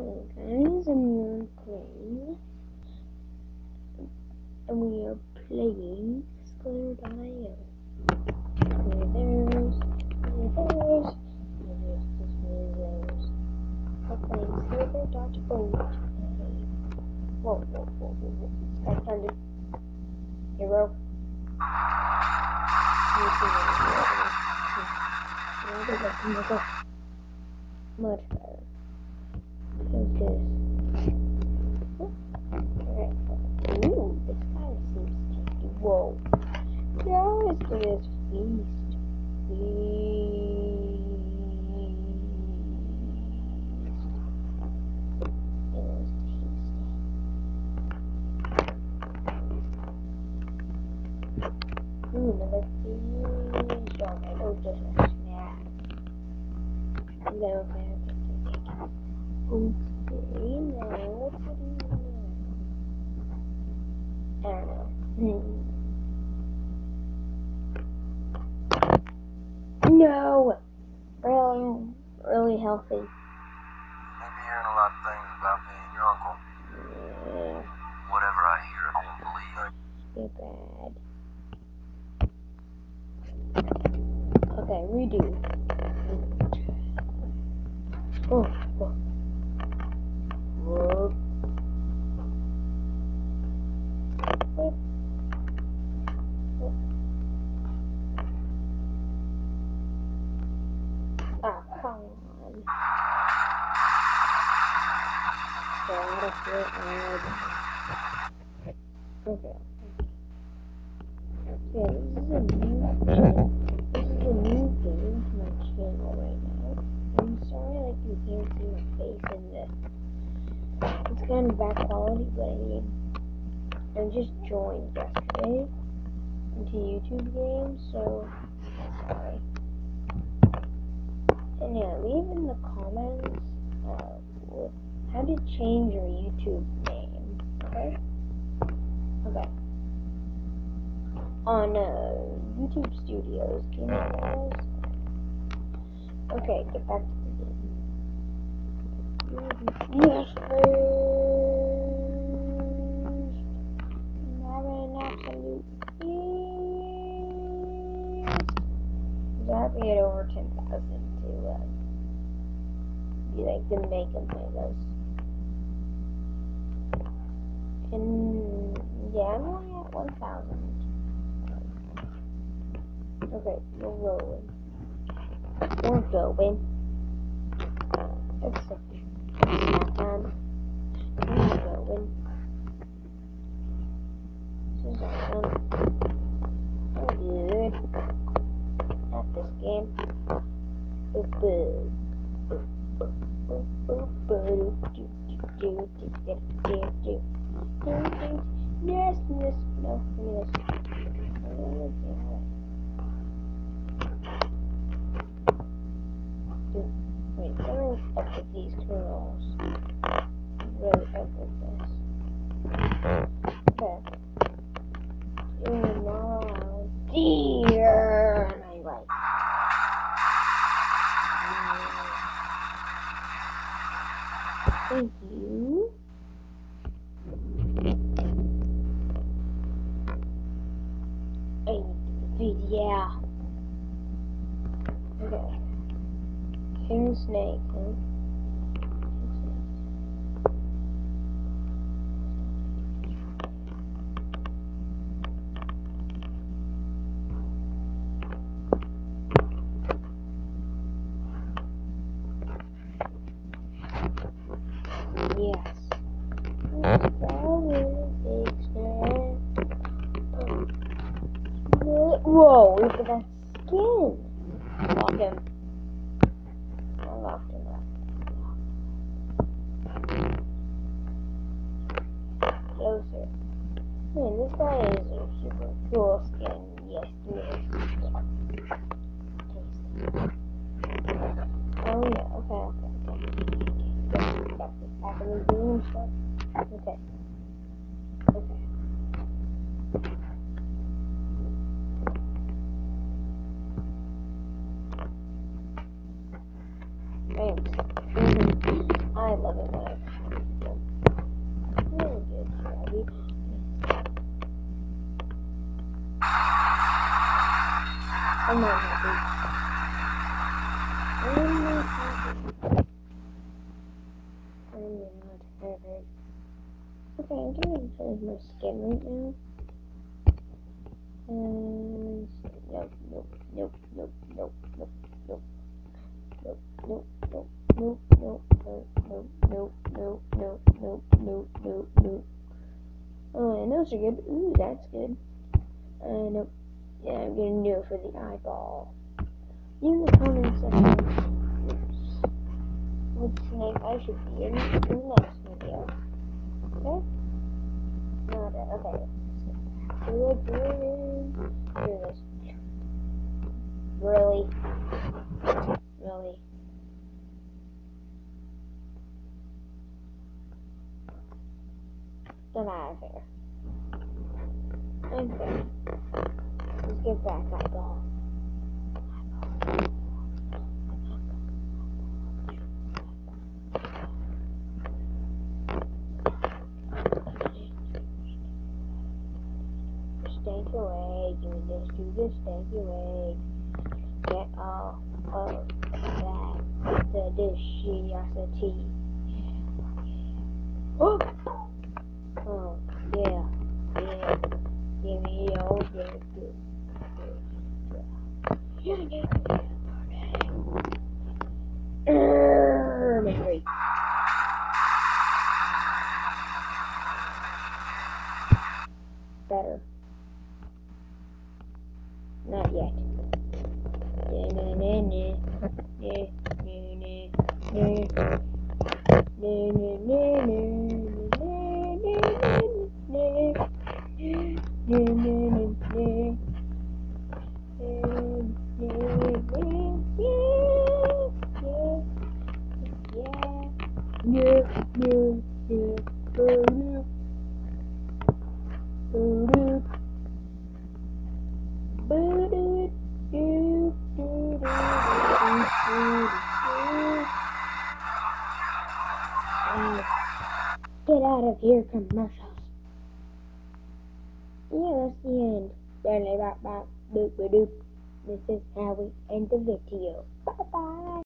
guys, I'm playing, and we are playing Square.io. Withers, withers, just withers. We're playing today. Whoa, whoa, whoa, whoa, whoa. Sky Thunder. Hero. Much Alright. Ooh, this guy seems tasty. Whoa. Let's do this feast. Feast. Ooh, another feast. Oh, just a snack. And okay, okay. Okay, now, what do you I don't know. Hmm. No! Really, healthy. Maybe hearing a lot of things about me and your uncle. Yeah, Whatever I hear, I won't believe. too bad. Okay, redo. Oh, Gotta fit right. Okay. Yeah, this is a new this is a new game to my channel right now. I'm sorry like you can't see my face in this. It's kind of bad quality, but I mean I just joined yesterday into YouTube games, so sorry. And yeah, leave in the comments uh, how to change your YouTube name. Okay? Okay. On uh, YouTube Studios, can you guys? Okay, get back to the game. Yes, please. Have an absolute yes. I have to get over 10,000 to uh, be like the Mega Megas. And yeah, I'm only at 1,000. Okay, we're rolling. We're going. It's not dear. My right. Thank you. I to yeah. Okay. King Snake, look at that skin. Lock him. I locked him. Closer. Man, this guy is a super cool skin. Yes, yes. Oh yeah, okay, okay, okay. back the game stuff. Okay. Okay. I'm not happy. I'm not happy. I'm not happy. Okay, I'm gonna change my skin right now. Nope, nope, nope, nope, nope, nope, nope, nope, nope, nope, nope, nope, nope, nope, nope, nope, nope. Oh, and those are good. Ooh, that's good. Uh, nope. Yeah, I'm gonna do it for the eyeball. In the comment section. Oops. Which name I should be in, in the next video. Okay? Not it. Okay. It. Do this. Really? Really? Get out of here. Okay. Get back eyeball. Stank away, do this, do this, stank away. Get all of that, the dishiosity. Oh! Boo doo doo doo doo doo doo. Out of here, commercials. Yeah, that's the end. Blah, blah, boop, boop, doop. This is how we end the video.